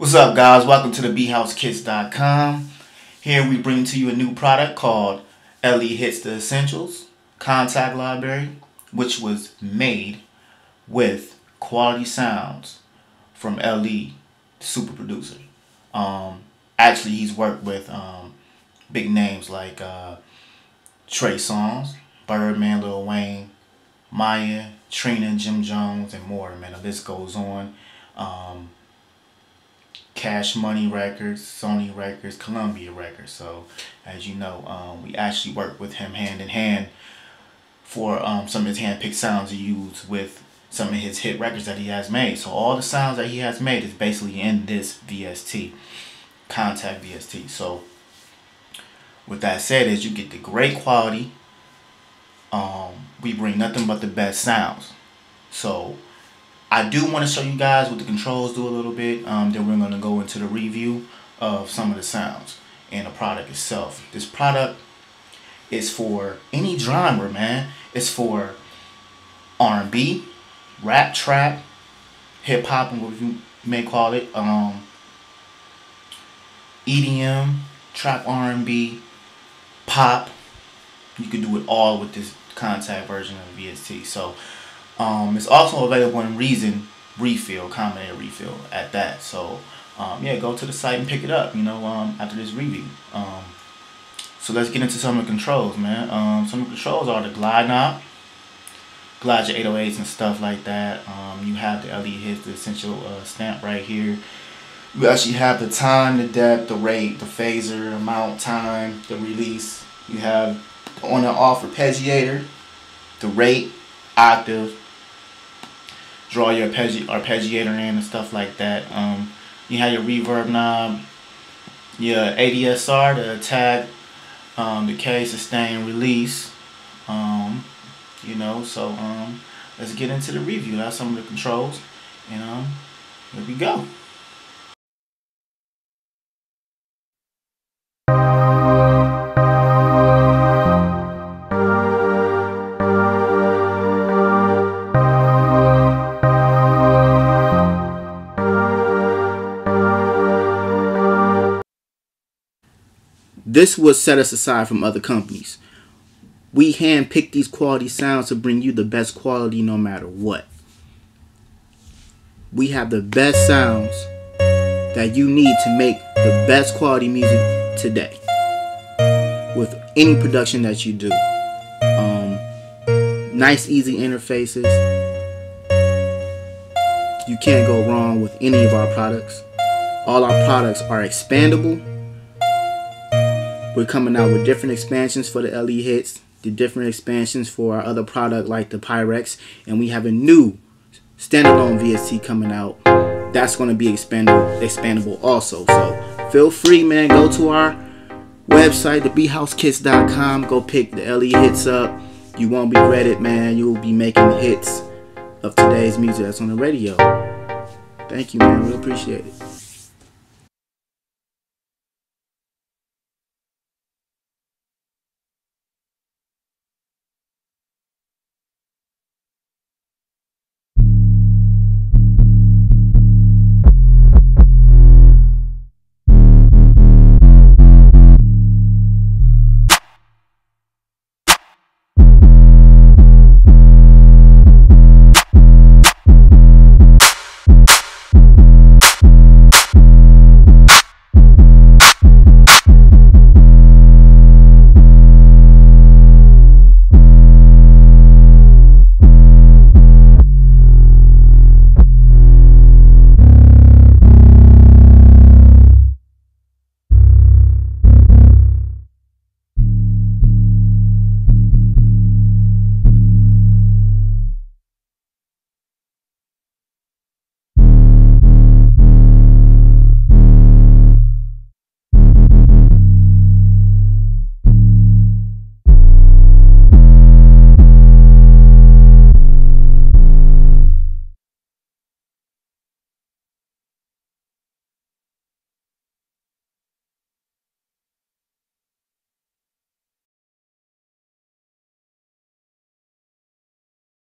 What's up, guys? Welcome to the BeatHouseKits.com. Here we bring to you a new product called LE Hits the Essentials Kontakt Library, which was made with quality sounds from LE, super producer. Um, actually, he's worked with um, big names like uh, Trey Songz, Birdman, Lil Wayne, Mya, Trina, Jim Jones, and more. Man, the list goes on. Um, Cash Money Records, Sony Records, Columbia Records. So, as you know, um, we actually work with him hand in hand for um, some of his hand-picked sounds to use with some of his hit records that he has made. So all the sounds that he has made is basically in this VST, Kontakt VST. So with that said is you get the great quality. Um, we bring nothing but the best sounds. So I do want to show you guys what the controls do a little bit. Um, then we're going to go into the review of some of the sounds and the product itself. This product is for any genre, man. It's for R&B, rap, trap, hip hop, and what you may call it. Um, EDM, trap R&B, pop. You can do it all with this Kontakt version of the VST. So um, it's also available in Reason refill, combinator refill at that. So um, yeah, go to the site and pick it up. You know, um, after this review. Um, so let's get into some of the controls, man. Um, some of the controls are the glide knob, glide your 808s and stuff like that. Um, you have the LE hits, the essential uh, stamp right here. You actually have the time, the depth, the rate, the phaser, amount, time, the release. You have on and off arpeggiator, the rate, octave, draw your arpeggi arpeggiator in and stuff like that. Um, you have your reverb knob, your ADSR, the attack, um, decay, sustain, release. Um, you know, so um, let's get into the review. That's some of the controls. And um, here we go. This was set us aside from other companies. We handpicked these quality sounds to bring you the best quality no matter what. We have the best sounds that you need to make the best quality music today with any production that you do. Um, nice, easy interfaces. You can't go wrong with any of our products. All our products are expandable we're coming out with different expansions for the LE hits, the different expansions for our other product like the Pyrex, and we have a new standalone VST coming out. That's going to be expandable, expandable also. So feel free, man. Go to our website, thebeathousekits.com. Go pick the LE hits up. You won't be regret man. You'll be making hits of today's music that's on the radio. Thank you, man. We appreciate it.